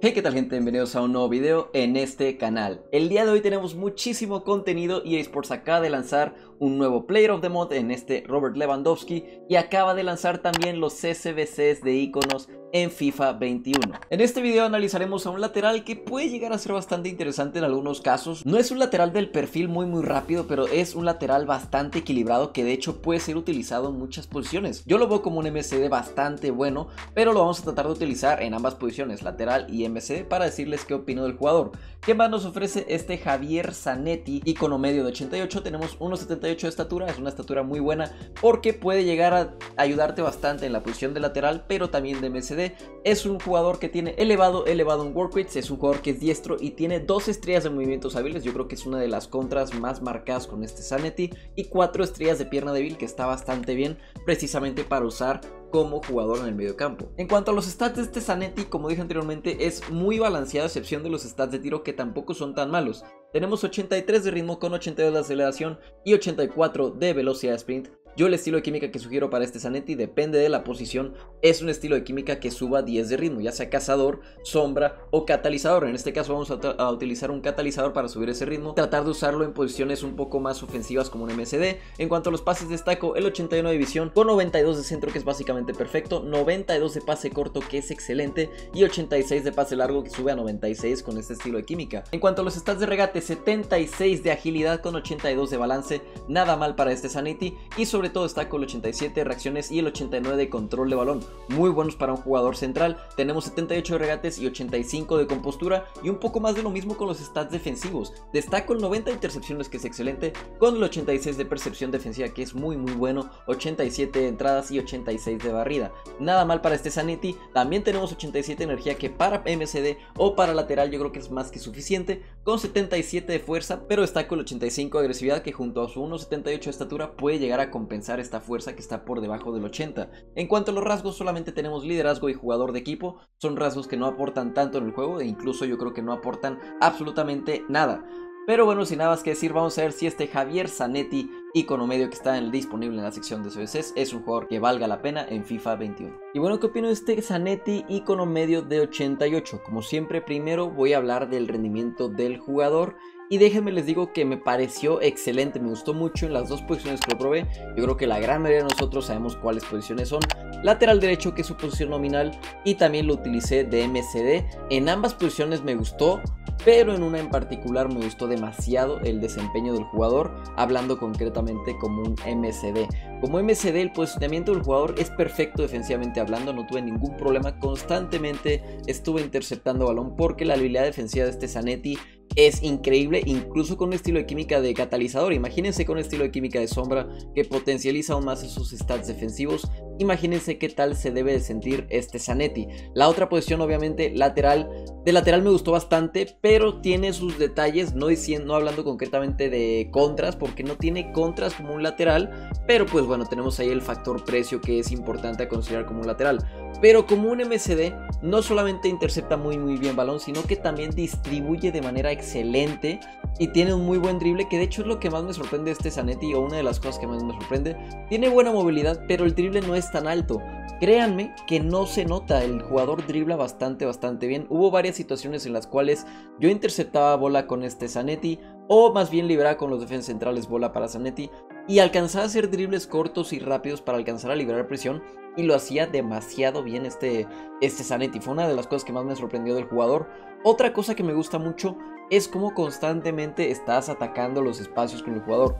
Hey, ¿qué tal gente? Bienvenidos a un nuevo video en este canal. El día de hoy tenemos muchísimo contenido y eSports acaba de lanzar un nuevo Player of the Month en este Robert Lewandowski y acaba de lanzar también los CSBCs de iconos en FIFA 21. En este video analizaremos a un lateral que puede llegar a ser bastante interesante en algunos casos. No es un lateral del perfil muy muy rápido, pero es un lateral bastante equilibrado que de hecho puede ser utilizado en muchas posiciones. Yo lo veo como un MCD bastante bueno, pero lo vamos a tratar de utilizar en ambas posiciones, lateral y MCD, para decirles qué opino del jugador. ¿Qué más nos ofrece este Javier Zanetti, icono medio de 88? Tenemos 1.78 de estatura, es una estatura muy buena porque puede llegar a ayudarte bastante en la posición de lateral, pero también de MCD es un jugador que tiene elevado, elevado en work rates, es un jugador que es diestro y tiene dos estrellas de movimientos hábiles, yo creo que es una de las contras más marcadas con este Sanity y cuatro estrellas de pierna débil que está bastante bien precisamente para usar como jugador en el medio campo. En cuanto a los stats de este Zanetti, como dije anteriormente, es muy balanceado a excepción de los stats de tiro que tampoco son tan malos. Tenemos 83 de ritmo con 82 de aceleración y 84 de velocidad de sprint, yo el estilo de química que sugiero para este Zanetti depende de la posición. Es un estilo de química que suba 10 de ritmo, ya sea cazador, sombra o catalizador. En este caso vamos a, utilizar un catalizador para subir ese ritmo. Tratar de usarlo en posiciones un poco más ofensivas como un MSD. En cuanto a los pases destaco el 81 de visión con 92 de centro que es básicamente perfecto. 92 de pase corto que es excelente. Y 86 de pase largo que sube a 96 con este estilo de química. En cuanto a los stats de regate 76 de agilidad con 82 de balance. Nada mal para este Zanetti. Y sobre todo está con el 87 de reacciones y el 89 de control de balón, muy buenos para un jugador central. Tenemos 78 de regates y 85 de compostura y un poco más de lo mismo con los stats defensivos. Destaco el 90 de intercepciones que es excelente, con el 86 de percepción defensiva que es muy muy bueno, 87 de entradas y 86 de barrida. Nada mal para este Sanity, también tenemos 87 de energía que para MCD o para lateral yo creo que es más que suficiente, con 77 de fuerza, pero destaco el 85 de agresividad que junto a su 1.78 de estatura puede llegar a compensar esta fuerza que está por debajo del 80. En cuanto a los rasgos, solamente tenemos liderazgo y jugador de equipo. Son rasgos que no aportan tanto en el juego e incluso yo creo que no aportan absolutamente nada. Pero bueno, sin nada más que decir, vamos a ver si este Javier Zanetti, icono medio que está disponible en la sección de CBCs, es un jugador que valga la pena en FIFA 21. Y bueno, ¿qué opino de este Zanetti, icono medio de 88? Como siempre, primero voy a hablar del rendimiento del jugador y déjenme les digo que me pareció excelente, me gustó mucho en las dos posiciones que lo probé. Yo creo que la gran mayoría de nosotros sabemos cuáles posiciones son. Lateral derecho, que es su posición nominal, y también lo utilicé de MCD. En ambas posiciones me gustó, pero en una en particular me gustó demasiado el desempeño del jugador, hablando concretamente como un MCD. Como MCD el posicionamiento del jugador es perfecto defensivamente hablando, no tuve ningún problema, constantemente estuve interceptando balón porque la habilidad defensiva de este Zanetti es increíble, incluso con un estilo de química de catalizador. Imagínense con un estilo de química de sombra que potencializa aún más esos stats defensivos. Imagínense qué tal se debe de sentir este Zanetti. La otra posición, obviamente, lateral. De lateral me gustó bastante, pero tiene sus detalles, no diciendo, no hablando concretamente de contras, porque no tiene contras como un lateral. Pero pues bueno, tenemos ahí el factor precio que es importante a considerar como un lateral. Pero como un MCD, no solamente intercepta muy muy bien balón, sino que también distribuye de manera excelente y tiene un muy buen drible, que de hecho es lo que más me sorprende de este Zanetti, o una de las cosas que más me sorprende. Tiene buena movilidad, pero el drible no es tan alto. Créanme que no se nota, el jugador dribla bastante, bastante bien. Hubo varias situaciones en las cuales yo interceptaba bola con este Zanetti, o más bien liberaba con los defensas centrales bola para Zanetti, y alcanzaba a hacer dribles cortos y rápidos para alcanzar a liberar presión y lo hacía demasiado bien este, este Zanetti. Fue una de las cosas que más me sorprendió del jugador. Otra cosa que me gusta mucho es cómo constantemente estás atacando los espacios con el jugador.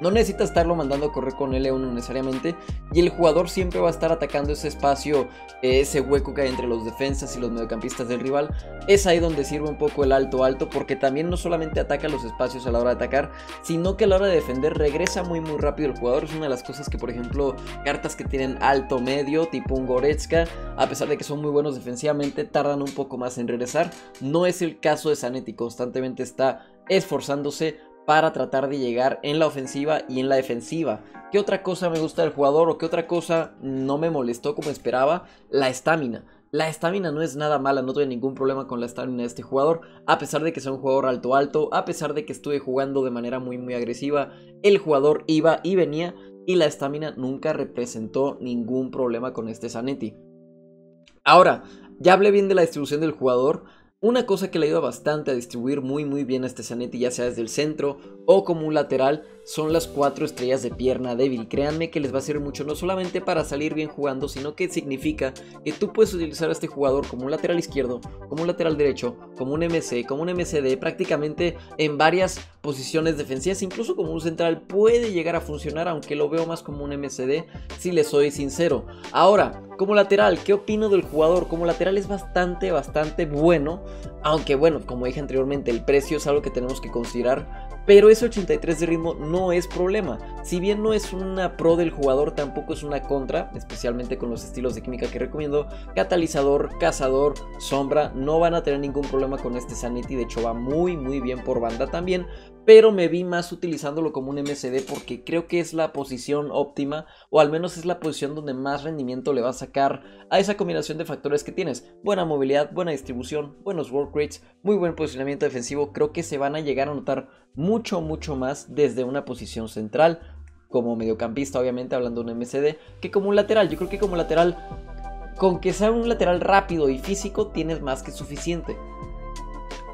No necesitas estarlo mandando a correr con L1 necesariamente. Y el jugador siempre va a estar atacando ese espacio, ese hueco que hay entre los defensas y los mediocampistas del rival. Es ahí donde sirve un poco el alto alto. Porque también no solamente ataca los espacios a la hora de atacar. Sino que a la hora de defender regresa muy muy rápido el jugador. Es una de las cosas que por ejemplo cartas que tienen alto medio. Tipo un Goretzka. A pesar de que son muy buenos defensivamente. Tardan un poco más en regresar. No es el caso de Zanetti. Constantemente está esforzándose para tratar de llegar en la ofensiva y en la defensiva. ¿Qué otra cosa me gusta del jugador o qué otra cosa no me molestó como esperaba? La estamina. La estamina no es nada mala, no tuve ningún problema con la estamina de este jugador, a pesar de que sea un jugador alto alto, a pesar de que estuve jugando de manera muy muy agresiva, el jugador iba y venía y la estamina nunca representó ningún problema con este Zanetti. Ahora, Ya hablé bien de la distribución del jugador, una cosa que le ayuda bastante a distribuir muy muy bien a este Zanetti, ya sea desde el centro o como un lateral, son las cuatro estrellas de pierna débil. Créanme que les va a servir mucho, no solamente para salir bien jugando, sino que significa que tú puedes utilizar a este jugador como un lateral izquierdo, como un lateral derecho, como un MC, como un MCD, prácticamente en varias posiciones defensivas, incluso como un central puede llegar a funcionar, aunque lo veo más como un MCD, si les soy sincero. Ahora, como lateral, ¿qué opino del jugador? Como lateral es bastante, bastante bueno. Aunque bueno, como dije anteriormente, el precio es algo que tenemos que considerar. Pero ese 83 de ritmo no es problema. Si bien no es una pro del jugador, tampoco es una contra, especialmente con los estilos de química que recomiendo. Catalizador, cazador, sombra, no van a tener ningún problema con este Sanity. De hecho, va muy, muy bien por banda también pero me vi más utilizándolo como un MCD porque creo que es la posición óptima o al menos es la posición donde más rendimiento le va a sacar a esa combinación de factores que tienes. Buena movilidad, buena distribución, buenos work rates, muy buen posicionamiento defensivo, creo que se van a llegar a notar mucho mucho más desde una posición central como mediocampista obviamente hablando de un MCD que como un lateral. Yo creo que como lateral con que sea un lateral rápido y físico tienes más que suficiente.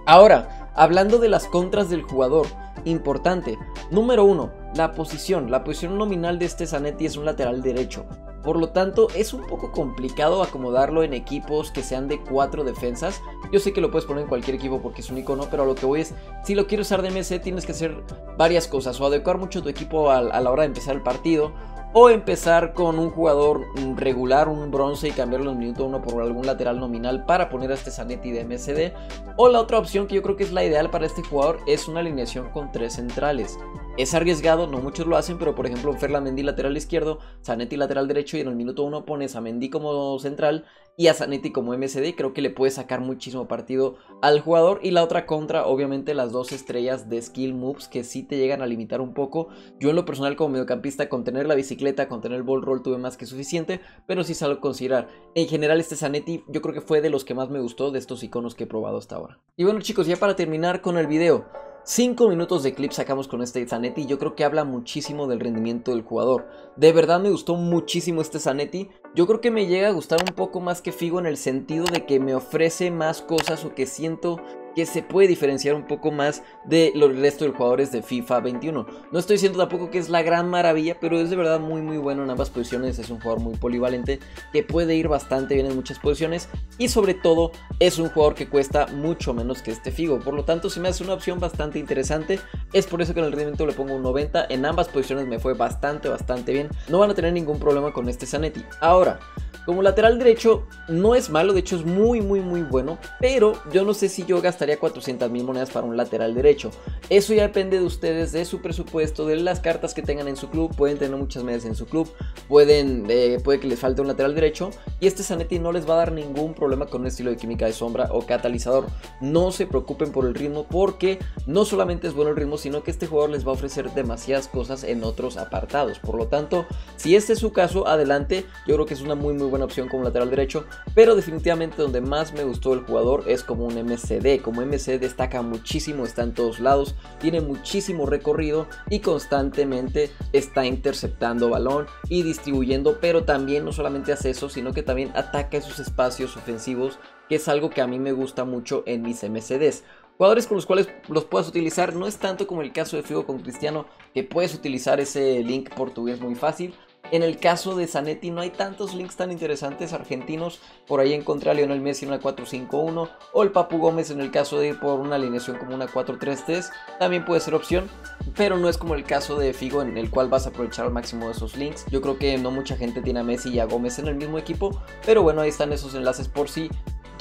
Ahora, hablando de las contras del jugador, Importante. Número 1. La posición. La posición nominal de este Zanetti es un lateral derecho. Por lo tanto, es un poco complicado acomodarlo en equipos que sean de cuatro defensas. Yo sé que lo puedes poner en cualquier equipo porque es un icono, pero lo que voy es, si lo quieres usar de MC, tienes que hacer varias cosas o adecuar mucho tu equipo a, a la hora de empezar el partido o empezar con un jugador regular, un bronce y cambiarlo en minuto 1 por algún lateral nominal para poner a este Zanetti de MSD. O la otra opción que yo creo que es la ideal para este jugador es una alineación con tres centrales. Es arriesgado, no muchos lo hacen, pero por ejemplo Ferland Mendy lateral izquierdo, Zanetti lateral derecho y en el minuto 1 pones a Mendy como central y a Zanetti como MSD. Creo que le puede sacar muchísimo partido al jugador. Y la otra contra, obviamente las dos estrellas de skill moves que sí te llegan a limitar un poco. Yo en lo personal como mediocampista con tener la bicicleta, con tener el ball roll tuve más que suficiente, pero sí es algo a considerar. En general este Zanetti yo creo que fue de los que más me gustó de estos iconos que he probado hasta ahora. Y bueno chicos, ya para terminar con el video. 5 minutos de clip sacamos con este Zanetti y yo creo que habla muchísimo del rendimiento del jugador. De verdad me gustó muchísimo este Zanetti. Yo creo que me llega a gustar un poco más que Figo en el sentido de que me ofrece más cosas o que siento que se puede diferenciar un poco más de los restos de jugadores de FIFA 21. No estoy diciendo tampoco que es la gran maravilla, pero es de verdad muy muy bueno en ambas posiciones. Es un jugador muy polivalente que puede ir bastante bien en muchas posiciones y sobre todo es un jugador que cuesta mucho menos que este Figo. Por lo tanto, si me hace una opción bastante interesante. Es por eso que en el rendimiento le pongo un 90. En ambas posiciones me fue bastante bastante bien. No van a tener ningún problema con este Zanetti. Ahora, como lateral derecho no es malo, de hecho es muy muy muy bueno, pero yo no sé si yo gastaría 400 mil monedas para un lateral derecho. Eso ya depende de ustedes, de su presupuesto, de las cartas que tengan en su club, pueden tener muchas medias en su club, pueden, eh, puede que les falte un lateral derecho y este Zanetti no les va a dar ningún problema con un estilo de química de sombra o catalizador. No se preocupen por el ritmo porque no solamente es bueno el ritmo, sino que este jugador les va a ofrecer demasiadas cosas en otros apartados. Por lo tanto, si este es su caso, adelante, yo creo que es una muy muy buena opción como lateral derecho, pero definitivamente donde más me gustó el jugador es como un MCD. Como MC destaca muchísimo, está en todos lados, tiene muchísimo recorrido y constantemente está interceptando balón y distribuyendo, pero también no solamente hace eso, sino que también ataca esos espacios ofensivos, que es algo que a mí me gusta mucho en mis MCDs. Jugadores con los cuales los puedas utilizar no es tanto como el caso de Figo con Cristiano, que puedes utilizar ese link portugués muy fácil, en el caso de Zanetti no hay tantos links tan interesantes argentinos. Por ahí encontré a Lionel Messi en una 4-5-1 o el Papu Gómez en el caso de ir por una alineación como una 4-3-3. También puede ser opción, pero no es como el caso de Figo en el cual vas a aprovechar al máximo de esos links. Yo creo que no mucha gente tiene a Messi y a Gómez en el mismo equipo, pero bueno, ahí están esos enlaces por si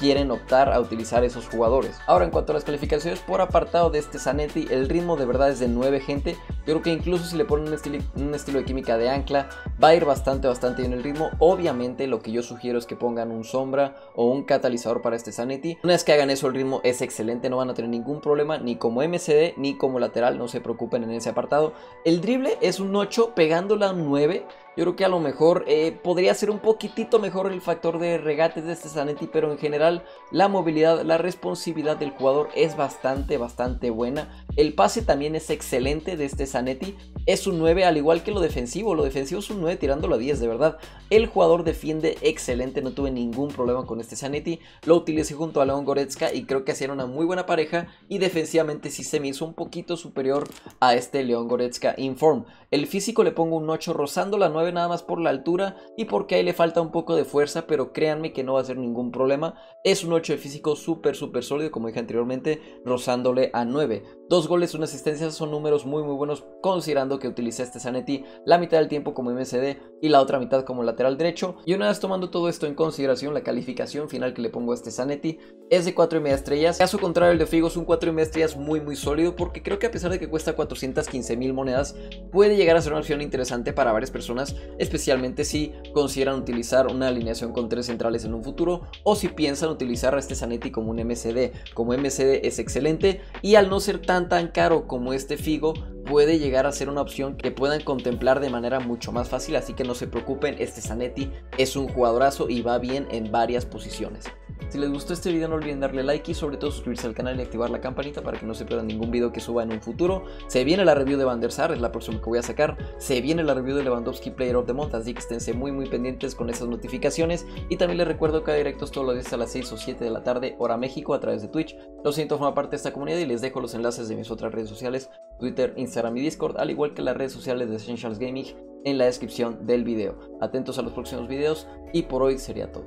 quieren optar a utilizar esos jugadores. Ahora en cuanto a las calificaciones por apartado de este Zanetti, el ritmo de verdad es de 9 gente. Yo creo que incluso si le ponen un estilo, de química de ancla, va a ir bastante, bastante bien el ritmo. Obviamente lo que yo sugiero es que pongan un sombra o un catalizador para este Zanetti. Una vez que hagan eso el ritmo es excelente, no van a tener ningún problema ni como MCD ni como lateral, no se preocupen en ese apartado. El drible es un 8 pegándola a un 9. Yo creo que a lo mejor eh, podría ser un poquitito mejor el factor de regates de este Zanetti, pero en general la movilidad, la responsividad del jugador es bastante, bastante buena. El pase también es excelente de este Zanetti. Es un 9 al igual que lo defensivo. Lo defensivo es un 9 tirándolo a 10, de verdad. El jugador defiende excelente, no tuve ningún problema con este Zanetti. Lo utilicé junto a Leon Goretzka y creo que hacían una muy buena pareja. Y defensivamente sí se me hizo un poquito superior a este Leon Goretzka Inform. El físico le pongo un 8 rozando la 9 nada más por la altura y porque ahí le falta un poco de fuerza, pero créanme que no va a ser ningún problema. Es un 8 de físico súper, súper sólido, como dije anteriormente, rozándole a 9. Dos goles, una asistencia son números muy, muy buenos, considerando que utilicé este Zanetti la mitad del tiempo como MCD y la otra mitad como lateral derecho. Y una vez tomando todo esto en consideración, la calificación final que le pongo a este Zanetti es de 4,5 estrellas. Caso contrario, el de Figo es un 4,5 estrellas muy, muy sólido, porque creo que a pesar de que cuesta 415 mil monedas, puede llegar a ser una opción interesante para varias personas, especialmente si consideran utilizar una alineación con tres centrales en un futuro o si piensan utilizar a este Zanetti como un MCD. Como MCD es excelente y al no ser tan tan caro como este Figo, puede llegar a ser una opción que puedan contemplar de manera mucho más fácil, así que no se preocupen, este Zanetti es un jugadorazo y va bien en varias posiciones. Si les gustó este video no olviden darle like y sobre todo suscribirse al canal y activar la campanita para que no se pierdan ningún video que suba en un futuro. Se viene la review de Van der Sar, es la próxima que voy a sacar. Se viene la review de Lewandowski Player of the Month, así que esténse muy muy pendientes con esas notificaciones. Y también les recuerdo que hay directos todos los días a las 6 o 7 de la tarde, hora México, a través de Twitch. Los siento formar parte de esta comunidad y les dejo los enlaces de mis otras redes sociales, Twitter, Instagram y Discord, al igual que las redes sociales de Essentials Gaming en la descripción del video. Atentos a los próximos videos y por hoy sería todo.